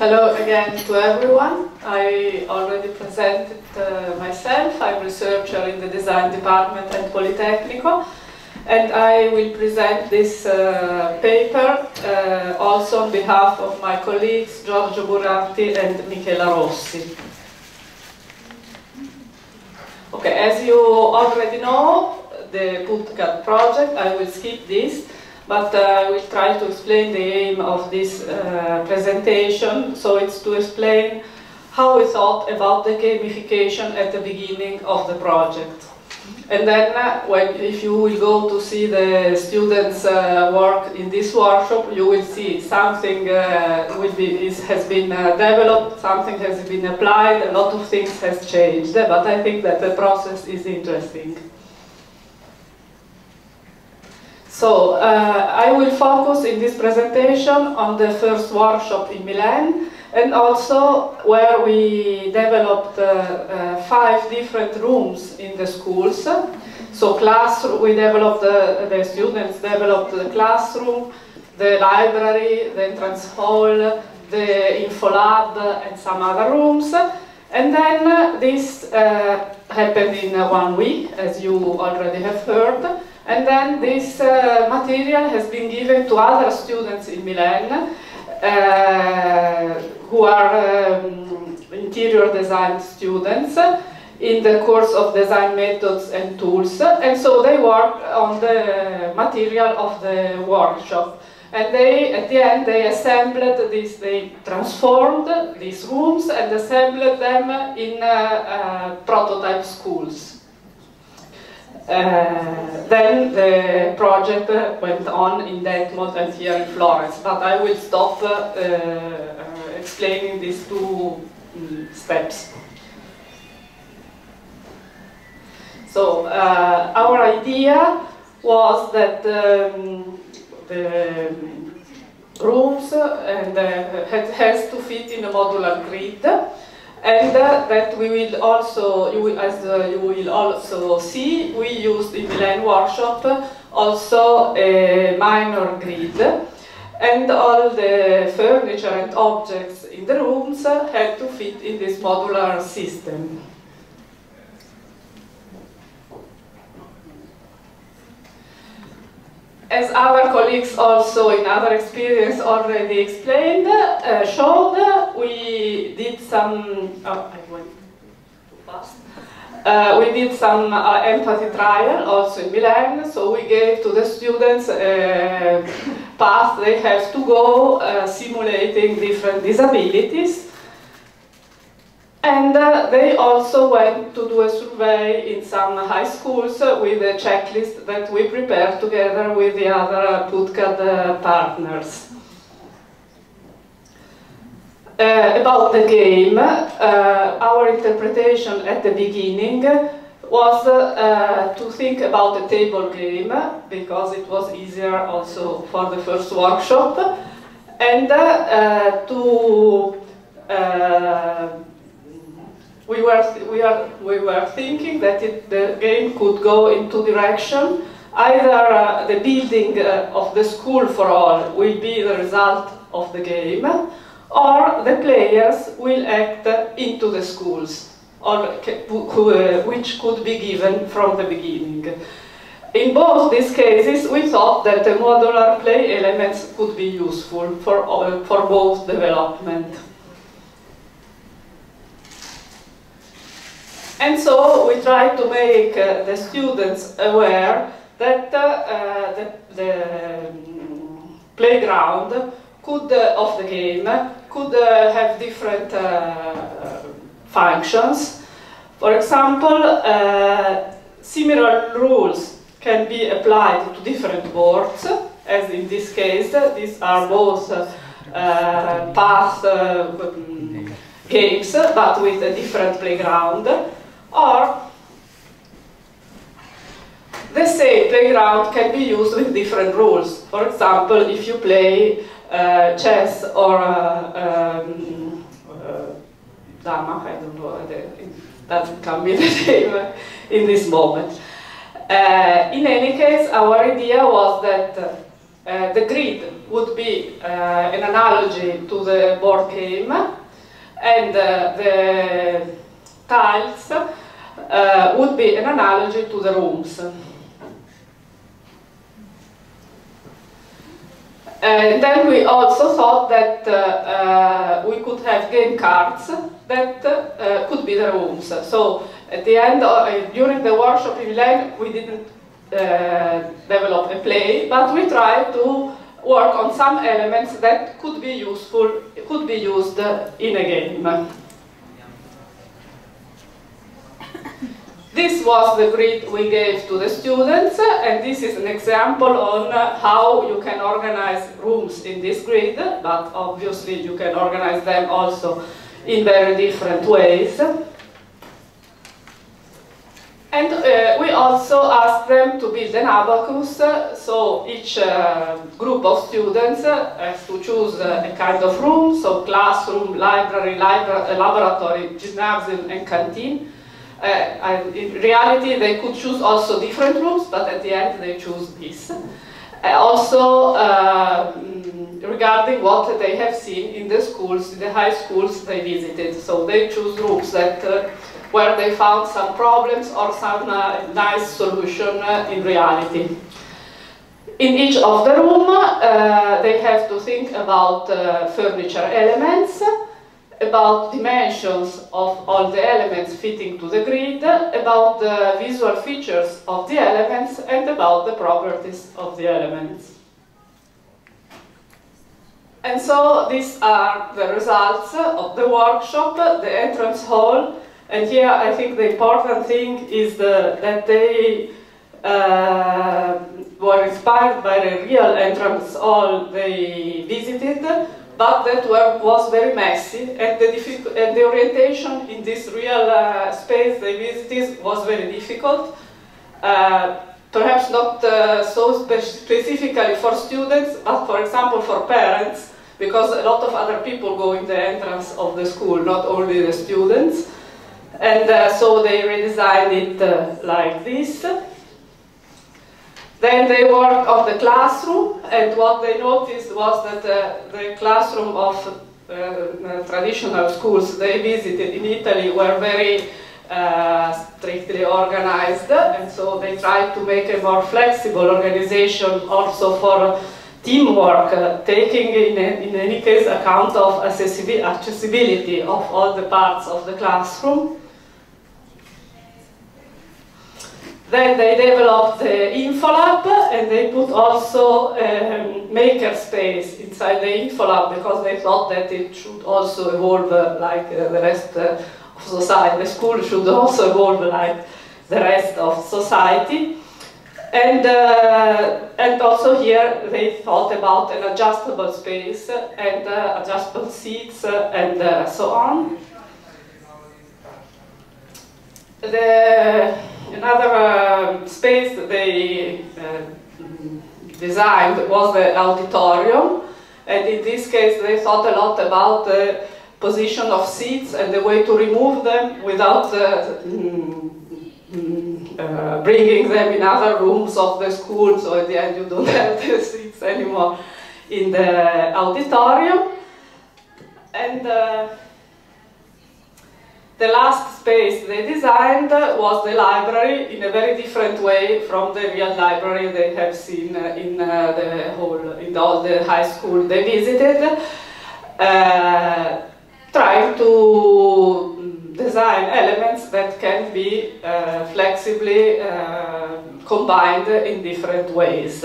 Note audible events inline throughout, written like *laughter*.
Hello again to everyone. I already presented uh, myself. I'm researcher in the design department at Politecnico and I will present this uh, paper uh, also on behalf of my colleagues Giorgio Buratti and Michela Rossi. Okay, as you already know, the PUDCAD project, I will skip this, but uh, I will try to explain the aim of this uh, presentation. So it's to explain how we thought about the gamification at the beginning of the project. And then uh, when, if you will go to see the students' uh, work in this workshop, you will see something uh, will be, is, has been uh, developed, something has been applied, a lot of things has changed, but I think that the process is interesting. So uh, I will focus in this presentation on the first workshop in Milan and also where we developed uh, uh, five different rooms in the schools. So classroom, we developed, the, the students developed the classroom, the library, the entrance hall, the info lab and some other rooms. And then uh, this uh, happened in uh, one week, as you already have heard. And then this uh, material has been given to other students in Milan uh, who are um, interior design students in the course of design methods and tools. And so they work on the material of the workshop. And they, at the end, they assembled this, they transformed these rooms and assembled them in uh, uh, prototype schools. Uh, then the project went on in Detmold and here in Florence, but I will stop uh, uh, explaining these two um, steps. So uh, our idea was that um, the rooms and uh, has to fit in a modular grid and uh, that we will also, you will, as uh, you will also see, we used in the Milan workshop also a minor grid and all the furniture and objects in the rooms had to fit in this modular system. As our colleagues also in other experience already explained, uh, showed, we did some, oh, I went too fast. Uh, we did some uh, empathy trial also in Milan, so we gave to the students a path they have to go uh, simulating different disabilities and uh, they also went to do a survey in some high schools uh, with a checklist that we prepared together with the other PUDCAD uh, partners. Uh, about the game, uh, our interpretation at the beginning was to think about a table game because it was easier also for the first workshop and to we were, we, are, we were thinking that it, the game could go in two directions. Either uh, the building uh, of the school for all will be the result of the game, or the players will act into the schools, or, uh, which could be given from the beginning. In both these cases, we thought that the modular play elements could be useful for, uh, for both development. And so we try to make uh, the students aware that uh, uh the, the um, playground could, uh, of the game could uh, have different functions. For example, similar rules can be applied to different boards, as in this case, these are both path games, but with a different playground. Or the same playground can be used with different rules. For example, if you play uh, chess or uh, um, uh, dama, I don't know, it doesn't come in the name in this moment. Uh, in any case, our idea was that uh, the grid would be uh, an analogy to the board game, and the tiles uh, would be an analogy to the rooms. And then we also thought that uh, uh, we could have game cards that uh, could be the rooms. So at the end, during the workshop in Milan, we didn't develop a play, but we tried to work on some elements that could be useful, could be used in a game. This was the grid we gave to the students, and this is an example on how you can organize rooms in this grid, but obviously you can organize them also in very different ways. And uh, we also asked them to build an abacus, so each uh, group of students has to choose a kind of room, so classroom, library, libra laboratory, gymnasium, and canteen. Uh, in reality, they could choose also different rooms, but at the end they choose this. Uh, also, uh, regarding what they have seen in the schools, in the high schools they visited. So they choose rooms that uh, where they found some problems or some uh, nice solution uh, in reality. In each of the room, they have to think about furniture elements, about dimensions of all the elements fitting to the grid, about the visual features of the elements, and about the properties of the elements. And so these are the results of the workshop, the entrance hall, and here I think the important thing is the, that they uh, were inspired by the real entrance hall they visited, but that was very messy, and the, and the orientation in this real uh, space they visited was very difficult. Uh, perhaps not uh, so spe specifically for students, but for example for parents, because a lot of other people go in the entrance of the school, not only the students. And uh, so they redesigned it uh, like this. Then they worked on the classroom, and what they noticed was that uh, the classroom of uh, traditional schools they visited in Italy were very uh, strictly organized, and so they tried to make a more flexible organization also for teamwork, uh, taking in, a, in any case account of accessibility of all the parts of the classroom. Then they developed the InfoLab and they put also um, makerspace inside the InfoLab because they thought that it should also evolve uh, like uh, the rest uh, of society. The school should also evolve like the rest of society. And, uh, and also here they thought about an adjustable space and uh, adjustable seats uh, and so on. The, another uh, space that they uh, designed was the auditorium. And in this case, they thought a lot about the position of seats and the way to remove them without uh, mm, uh, bringing them in other rooms of the school. So at the end, you don't *laughs* have the seats anymore in the auditorium. And uh, the last space they designed was the library in a very different way from the real library they have seen in uh, the whole, in all the high school they visited. Uh, trying to design elements that can be uh, flexibly uh, combined in different ways.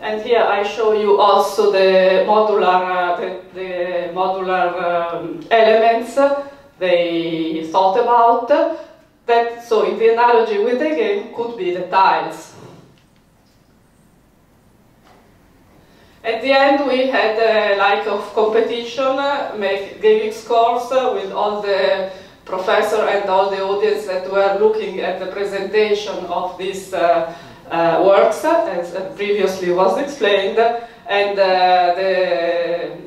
And here I show you also the modular, uh, the, the, modular um, elements they thought about that, so in the analogy with the game, could be the tiles. At the end, we had a like of competition, make, giving scores with all the professor and all the audience that were looking at the presentation of these uh, uh, works, as previously was explained, and uh, the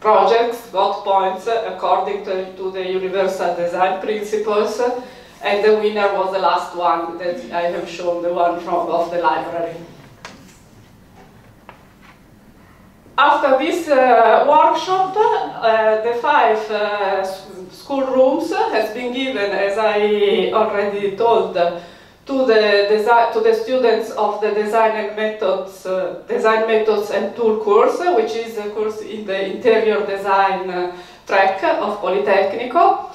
projects got points according to, to the universal design principles and the winner was the last one that I have shown, the one from of the library. after this uh, workshop, uh, the five uh, school rooms has been given, as I already told, to the, to the students of the design and methods, uh, design methods and tool course, which is a course in the interior design uh, track of Politecnico.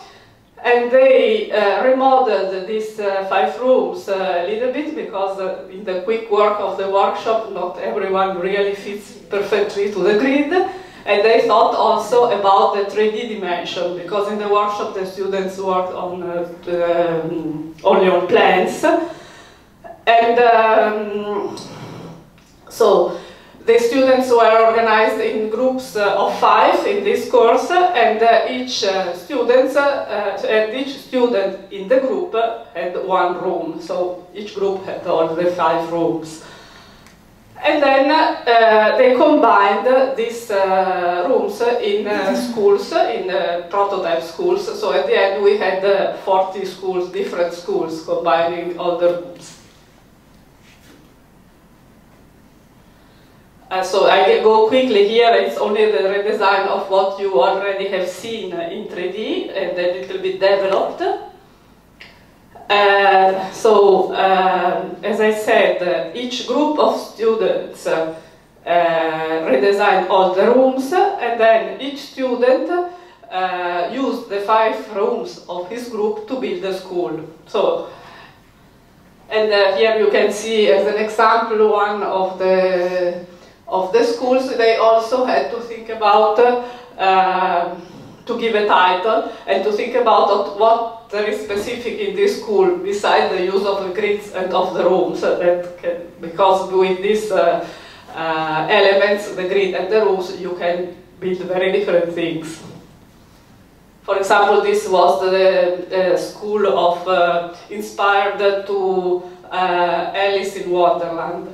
And they uh, remodeled these uh, five rooms a little bit because uh, in the quick work of the workshop, not everyone really fits perfectly to the grid. And they thought also about the 3D dimension because in the workshop the students worked on uh, the, um, only on plans. And um, so the students were organized in groups uh, of five in this course, and uh, each uh, student and each student in the group had one room. So each group had all the five rooms. And then uh, they combined these uh, rooms in uh, schools, in prototype schools. So at the end we had 40 schools, different schools, combining all the rooms. Uh, so I can go quickly here, it's only the redesign of what you already have seen in 3D and a little bit developed. Uh, so, uh, as I said, uh, each group of students uh, redesigned all the rooms and then each student uh, used the five rooms of his group to build a school. So, and here you can see as an example one of the of the schools, they also had to think about, uh, to give a title, and to think about what there is specific in this school, besides the use of the grids and of the rooms, that can, because with these uh, uh, elements, the grid and the rooms, you can build very different things. For example, this was the, school of uh, inspired to uh, Alice in Wonderland.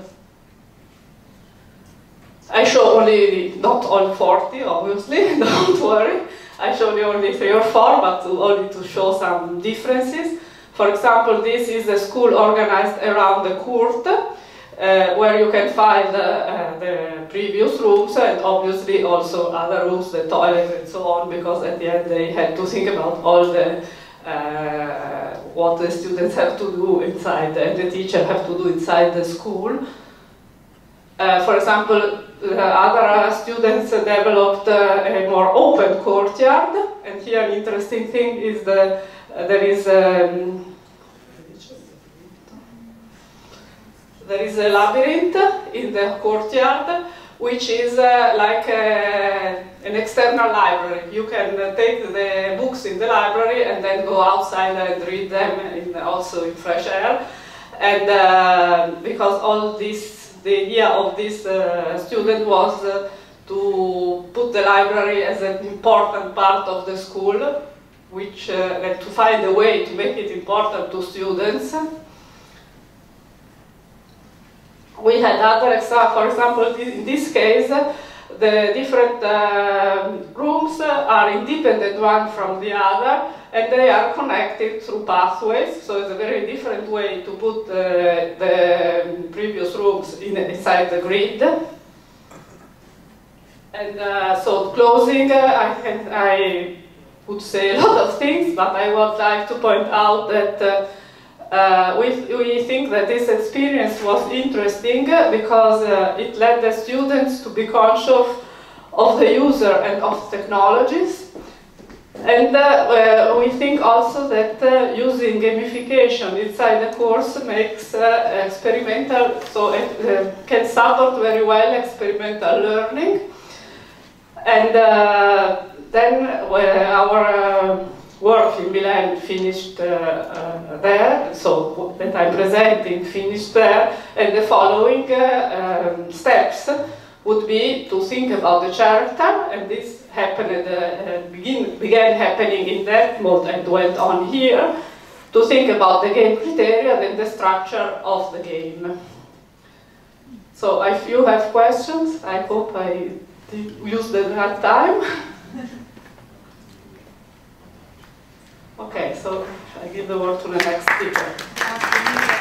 I show only, not all 40 obviously, *laughs* don't worry. I showed you only three or four, but only to show some differences. For example, this is a school organized around the court, uh, where you can find uh, uh, the previous rooms and obviously also other rooms, the toilet and so on, because at the end they had to think about all the uh, what the students have to do inside and the teacher have to do inside the school. Uh, for example, other students developed a more open courtyard, and here an interesting thing is that there is um, there is a labyrinth in the courtyard, which is uh, like an external library. You can uh, take the books in the library and then go outside and read them in, also in fresh air. And uh, because all these the idea of this uh, student was uh, to put the library as an important part of the school, which uh, to find a way to make it important to students. We had other examples, for example, in this case, the different uh, are independent one from the other and they are connected through pathways so it's a very different way to put uh, the previous rooms in, inside the grid. And uh, so closing uh, I, I would say a lot of things but I would like to point out that uh, uh, we, we think that this experience was interesting because uh, it led the students to be conscious of the user and of technologies. And uh, uh we think also that uh, using gamification inside the course makes uh, experimental, so it can support very well experimental learning. And then our work in Milan finished uh, uh, there, so that I'm presenting finished there, and the following uh, um, steps would be to think about the character, and this happened, uh, begin, began happening in Detmold and went on here, to think about the game criteria and the structure of the game. So if you have questions, I hope I used the right time. *laughs* Okay, so I give the word to the next speaker.